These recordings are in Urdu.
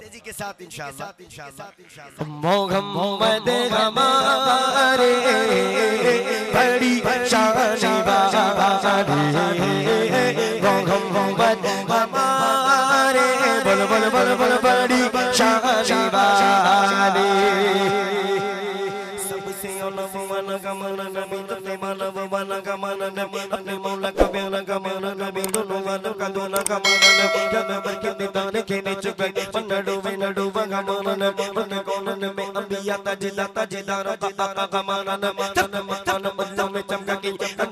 تیزی کے ساتھ انشاءاللہ۔ محمد ہمارے بڑی شان باری۔ I'm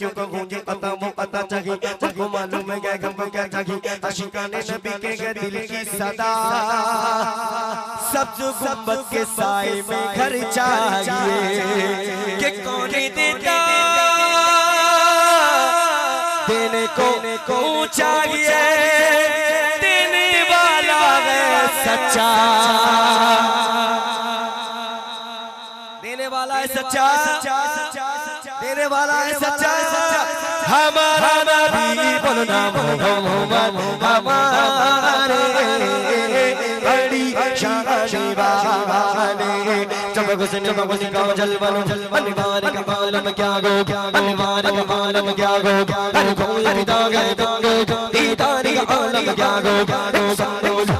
کیوں کہ مجھے جی عطا وہ عطا چاہیے جب کو معلوم ہے کہ غم کو کیا چاہیے عاشقان نبی کے گھر دل کی صدا۔ سبز گنبد کے سائے میں گھر چاہیے۔ کہ کون دیتا؟ دینے کو چاہیے دینے والا ہے سچا۔ دینے والا ہے سچا۔ دینے والا ہے۔ سچا ہمارا نبی بولنا محمد ہمارے بڑی شان والے۔ چمک حسن حسن کا جل بنو انوار کا عالم کیا گو؟ انوار کا عالم کیا گو؟ ہر کوئی ردا گئے گو دیدار کا عالم کیا گو؟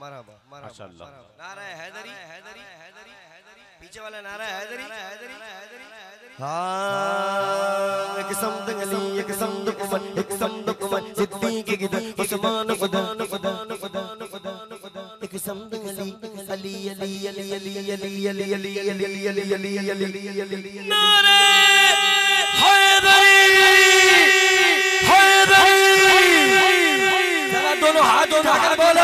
مرحبا مرحبا ماشاءاللہ نعرہ حیدری حیدری حیدری پیچھے والا نعرہ حیدری حیدری ہاں ایک سمد علی ایک سمد عمر ایک سمد عمر صدیق گدر عثمان خدان خدان خدان خدان ایک سمد علی علی علی علی علی علی علی علی علی علی علی علی علی علی نعرہ حیدری حیدری ذرا دونوں ہاتھ اٹھا کر بولو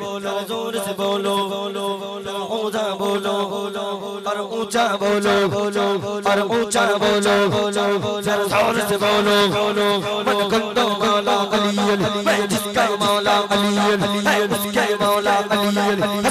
bolo bolo uncha bolo bolo par uncha bolo bolo par uncha bolo bolo zar zor se bolo bolo mat gando mala ali ali jiska mala ali ali jiska mala ali ali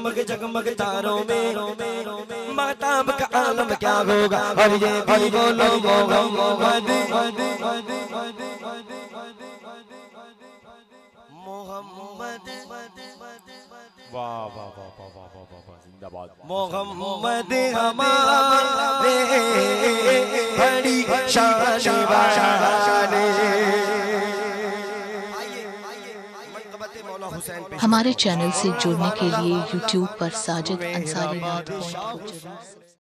جگمگ جگمگ تاروں میں مہتاب کا عالم کیا ہوگا؟ اور یہ بھی بولو محمد۔ محمد محمد ہمارے بڑی شاہ شاہ شاہ شاہ ہمارے چینل سے جڑنے کے لیے یوٹیوب پر ساجد انصاری نات